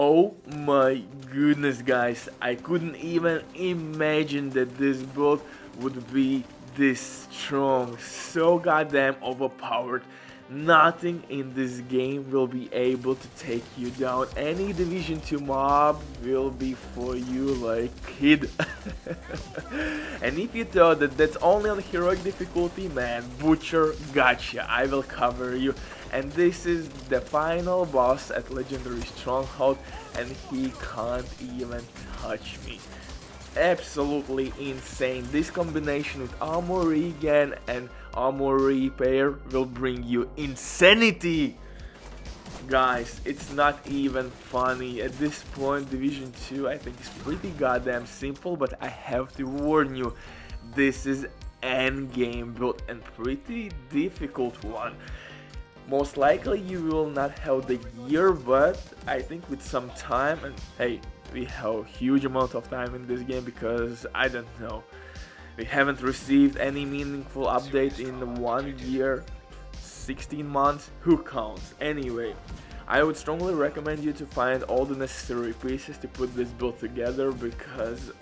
Oh my goodness guys, I couldn't even imagine that this build would be this strong, so goddamn overpowered. Nothing in this game will be able to take you down. Any Division 2 mob will be for you like kid. and if you thought that that's only on heroic difficulty, man, Butcher, gotcha. I will cover you. And this is the final boss at Legendary Stronghold and he can't even touch me absolutely insane. This combination with Armor Regen and Armor Repair will bring you insanity. Guys, it's not even funny. At this point, Division 2 I think is pretty goddamn simple, but I have to warn you, this is endgame build and pretty difficult one. Most likely you will not have the gear, but I think with some time and hey, we have a huge amount of time in this game because I don't know. We haven't received any meaningful update in one year 16 months who counts? Anyway I would strongly recommend you to find all the necessary pieces to put this build together because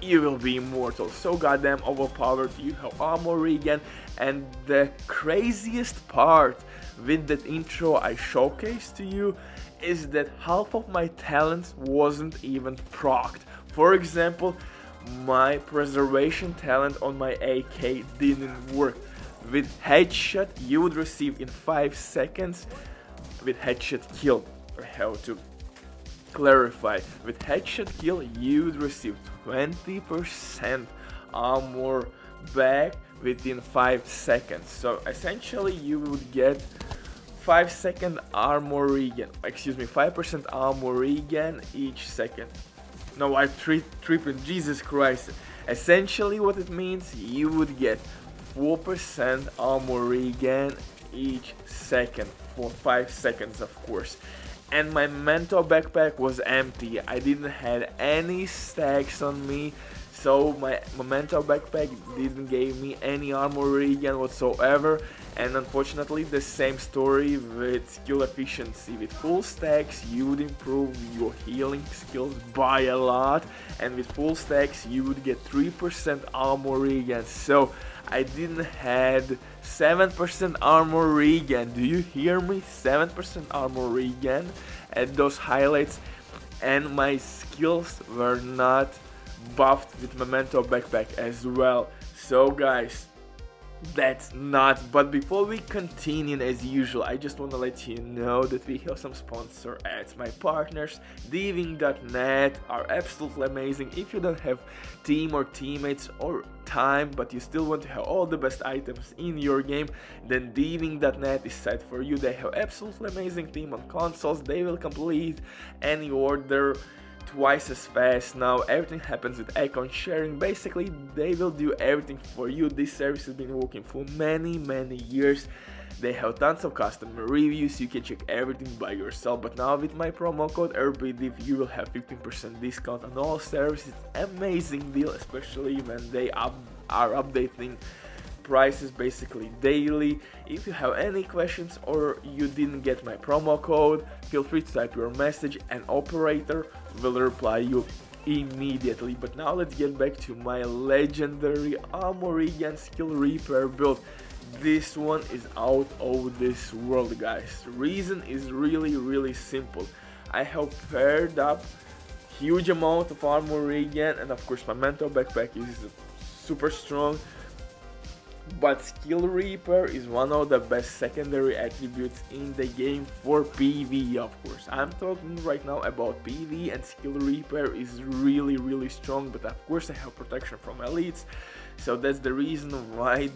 you will be immortal. So goddamn overpowered, you have armor regen and the craziest part with that intro I showcased to you is that half of my talents wasn't even procced. For example, my preservation talent on my AK didn't work. With headshot, you would receive in 5 seconds. With headshot kill, I have to clarify. With headshot kill, you would receive 20% armor back within 5 seconds. So essentially, you would get 5 second armor regen, excuse me, 5% armor regen each second. No, I tri tripping, Jesus Christ. Essentially what it means, you would get 4% armor regen each second, for 5 seconds of course. And my memento backpack was empty, I didn't have any stacks on me, so my memento backpack didn't give me any armor regen whatsoever and unfortunately the same story with skill efficiency. With full stacks you would improve your healing skills by a lot. And with full stacks you would get 3% armor regen. So I didn't had 7% armor regen. Do you hear me? 7% armor regen at those highlights. And my skills were not buffed with Memento Backpack as well. So guys, that's not but before we continue as usual i just want to let you know that we have some sponsor ads. My partners Dving.net are absolutely amazing. If you don't have team or teammates or time but you still want to have all the best items in your game then Dving.net is set for you. They have absolutely amazing team on consoles. They will complete any order twice as fast. Now everything happens with account sharing. Basically they will do everything for you. This service has been working for many many years. They have tons of customer reviews. You can check everything by yourself. But now with my promo code RBDIV you will have 15% discount on all services. Amazing deal especially when they up, are updating prices basically daily. If you have any questions or you didn't get my promo code, feel free to type your message and operator will reply you immediately. But now let's get back to my legendary Armor Regen Skill Repair build. This one is out of this world guys. Reason is really really simple. I have paired up huge amount of armor regen and of course my memento backpack is super strong but skill repair is one of the best secondary attributes in the game for PV of course. I'm talking right now about PV and skill repair is really really strong but of course I have protection from elites so that's the reason why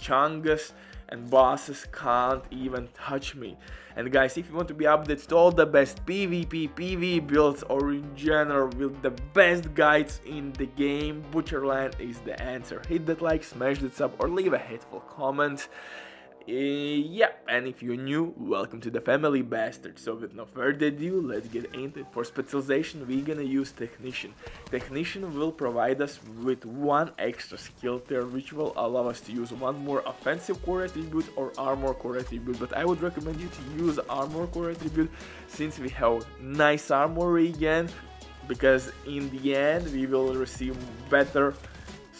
Chungus and bosses can't even touch me. And guys, if you want to be updated to all the best PvP, PV builds or in general with the best guides in the game, Butcherland is the answer. Hit that like, smash that sub or leave a hateful comment. Uh, yeah, and if you're new, welcome to the family bastard. So with no further ado, let's get into it. For specialization, we're gonna use Technician. Technician will provide us with one extra skill tier, which will allow us to use one more offensive core attribute or armor core attribute. But I would recommend you to use armor core attribute since we have nice armor again, because in the end we will receive better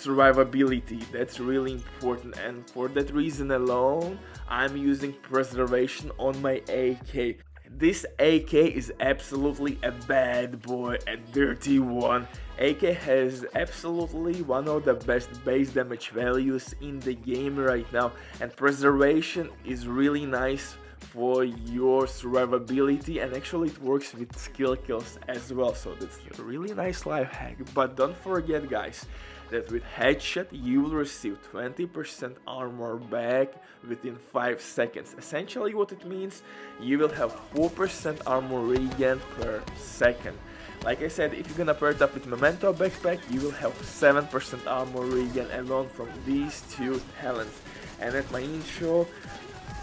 survivability. That's really important. And for that reason alone I'm using preservation on my AK this AK is absolutely a bad boy, a dirty one. AK has absolutely one of the best base damage values in the game right now. And preservation is really nice for your survivability. And actually it works with skill kills as well. So that's a really nice life hack. But don't forget guys that with headshot you will receive 20% armor back within 5 seconds essentially what it means you will have 4% armor regen per second like I said, if you're gonna pair it up with Memento Backpack, you will have 7% armor regen alone from these two talents. And at my intro,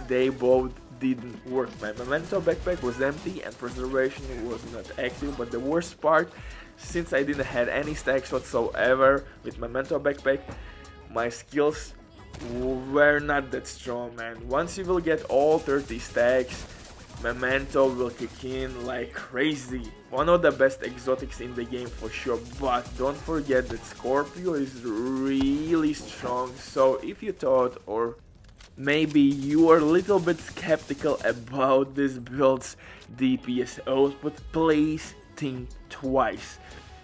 they both didn't work. My memento backpack was empty and preservation was not active, but the worst part, since I didn't have any stacks whatsoever with memento backpack, my skills were not that strong, man. Once you will get all 30 stacks, Memento will kick in like crazy. One of the best exotics in the game for sure, but don't forget that Scorpio is really strong, so if you thought or maybe you are a little bit skeptical about this build's DPS output, please twice.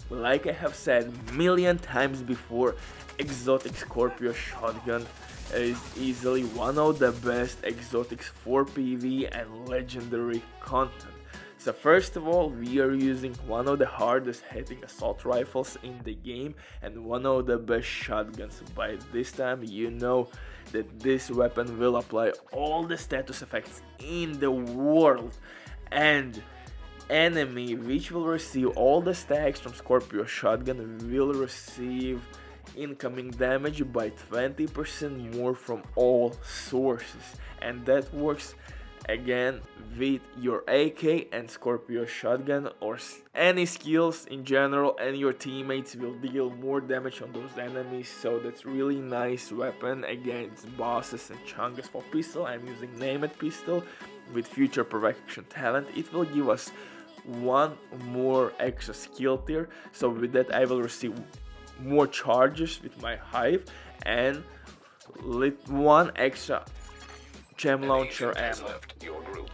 Like I have said million times before, Exotic Scorpio Shotgun is easily one of the best exotics for PV and legendary content. So first of all, we are using one of the hardest hitting assault rifles in the game and one of the best shotguns. By this time, you know that this weapon will apply all the status effects in the world and enemy which will receive all the stacks from Scorpio shotgun will receive incoming damage by 20% more from all sources. And that works again with your AK and Scorpio shotgun or any skills in general and your teammates will deal more damage on those enemies. So that's really nice weapon against bosses and chungus for pistol. I'm using named pistol with future perfection talent. It will give us one more extra skill tier so with that I will receive more charges with my hive and one extra chem launcher ammo.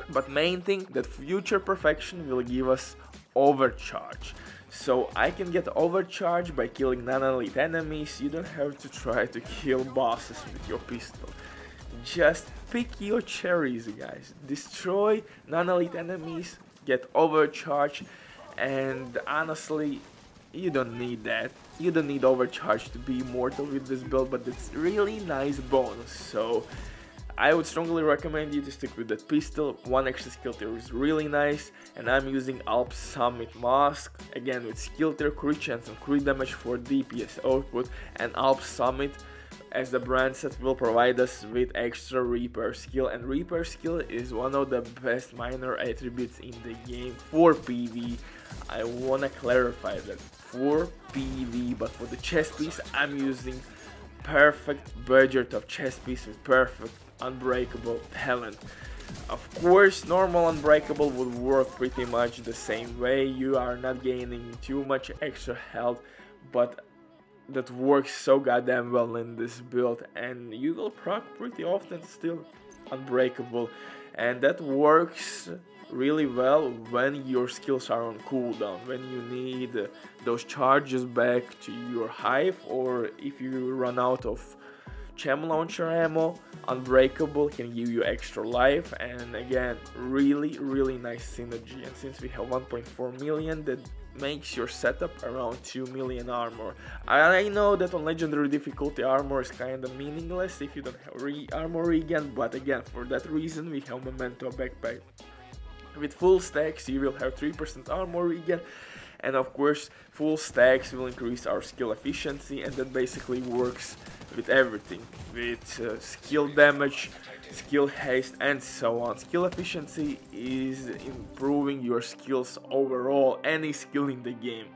But main thing that future perfection will give us overcharge. So I can get overcharge by killing non-elite enemies, you don't have to try to kill bosses with your pistol. Just pick your cherries guys, destroy non-elite enemies, get overcharged and honestly you don't need that. You don't need overcharge to be immortal with this build but it's really nice bonus so I would strongly recommend you to stick with that pistol, one extra skill tier is really nice and I'm using Alp Summit Mask, again with skill tier, crit chance and crit damage for DPS output and Alp Summit as the brand set will provide us with extra repair skill and repair skill is one of the best minor attributes in the game for PV. I wanna clarify that for PV but for the chest piece I'm using perfect budget of chest piece with perfect unbreakable talent. Of course, normal unbreakable would work pretty much the same way, you are not gaining too much extra health, but that works so goddamn well in this build and you will proc pretty often still unbreakable and that works really well when your skills are on cooldown when you need those charges back to your hive or if you run out of chem launcher ammo unbreakable can give you extra life and again really really nice synergy and since we have 1.4 million that makes your setup around 2 million armor. I know that on legendary difficulty armor is kind of meaningless if you don't have re armor regen but again for that reason we have memento backpack. With full stacks you will have 3% armor regen and of course full stacks will increase our skill efficiency and that basically works with everything, with uh, skill damage, skill haste and so on. Skill efficiency is improving your skills overall, any skill in the game.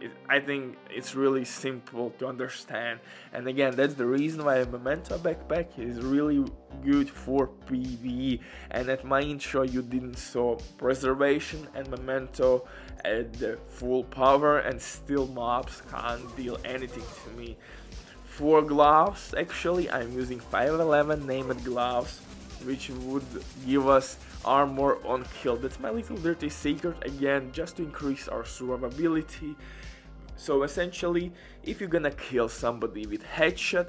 It, I think it's really simple to understand and again that's the reason why a Memento backpack is really good for PvE and at my intro you didn't saw Preservation and Memento at the full power and still mobs can't deal anything to me for gloves, actually, I'm using 511 named gloves, which would give us armor on kill. That's my little dirty secret, again, just to increase our survivability. So essentially, if you're gonna kill somebody with headshot,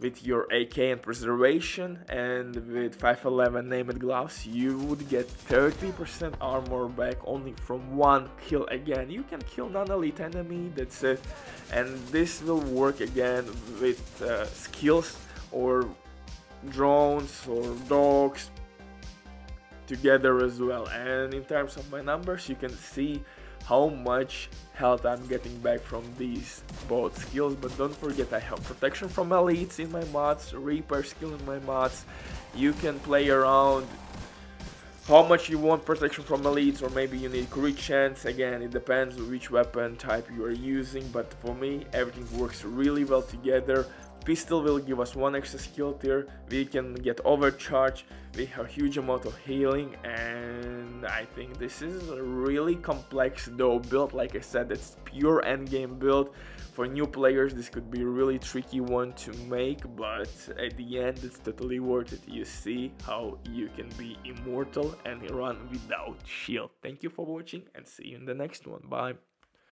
with your AK and preservation and with 511 named gloves you would get 30% armor back only from one kill again. You can kill non-elite enemy that's it. And this will work again with uh, skills or drones or dogs together as well. And in terms of my numbers you can see how much health I'm getting back from these both skills but don't forget I have protection from elites in my mods, repair skill in my mods. You can play around how much you want protection from elites or maybe you need crit chance again it depends which weapon type you are using but for me everything works really well together Pistol will give us one extra skill tier, we can get overcharge, we have huge amount of healing and I think this is a really complex though build, like I said it's pure endgame build. For new players this could be a really tricky one to make but at the end it's totally worth it. You see how you can be immortal and run without shield. Thank you for watching and see you in the next one. Bye.